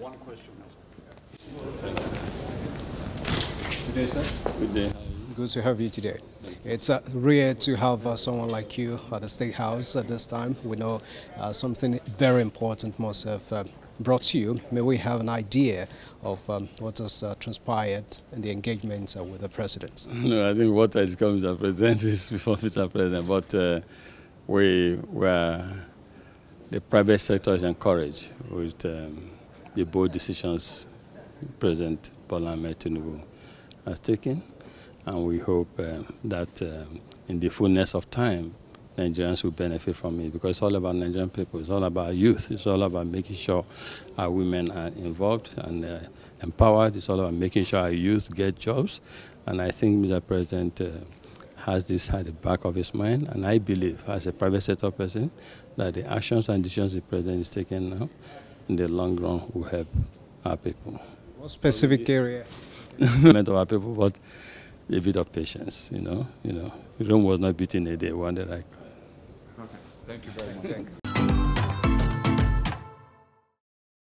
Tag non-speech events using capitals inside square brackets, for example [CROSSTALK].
One question. Good day, sir. Good day. Good to have you today. It's uh, rare to have uh, someone like you at the State House at this time. We know uh, something very important must have uh, brought to you. May we have an idea of um, what has uh, transpired in the engagements uh, with the President? [LAUGHS] No, I think what discussed with Mr. President [LAUGHS] is before Mr. President, but we were, the private sector is encouraged with um, the bold decisions President Bola Tinubu has taken, and we hope uh, that um, in the fullness of time, Nigerians will benefit from it because it's all about Nigerian people. It's all about youth. It's all about making sure our women are involved and uh, empowered. It's all about making sure our youth get jobs. And I think Mr. President uh, has this at the back of his mind. And I believe, as a private sector person, that the actions and decisions the President is taking now, in the long run, will help our people. What specific area? [LAUGHS] of our people, but a bit of patience, you know. You know, Rome was not built in a day, one day like Okay. Thank you very much.